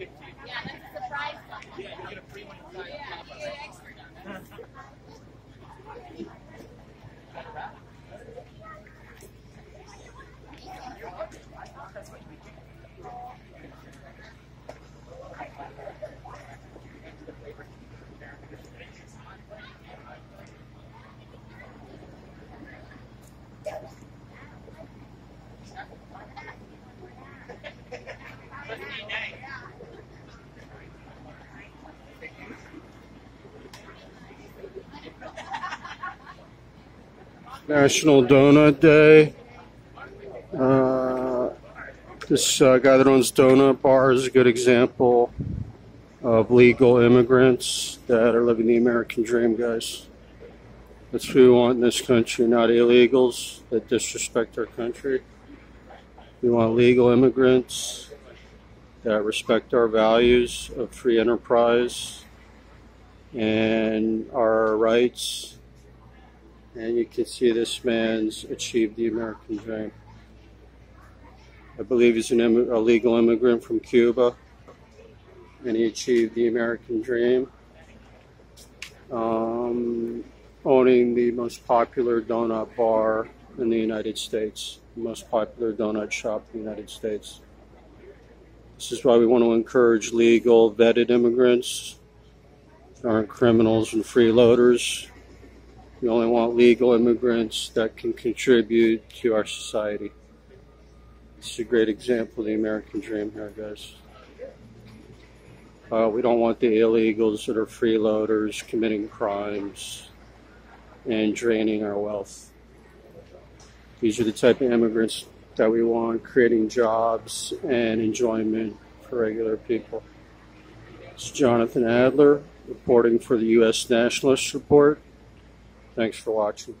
Yeah, that's a surprise. one National Donut Day. Uh, this uh, guy that owns Donut Bar is a good example of legal immigrants that are living the American dream, guys. That's who we want in this country, not illegals that disrespect our country. We want legal immigrants that respect our values of free enterprise and our rights and you can see this man's achieved the American dream. I believe he's an Im- a legal immigrant from Cuba, and he achieved the American dream, um, owning the most popular donut bar in the United States, the most popular donut shop in the United States. This is why we want to encourage legal, vetted immigrants, aren't criminals and freeloaders. We only want legal immigrants that can contribute to our society. Is a great example of the American dream here, guys. Uh, we don't want the illegals that are freeloaders committing crimes and draining our wealth. These are the type of immigrants that we want, creating jobs and enjoyment for regular people. It's Jonathan Adler reporting for the U.S. Nationalist Report. Thanks for watching.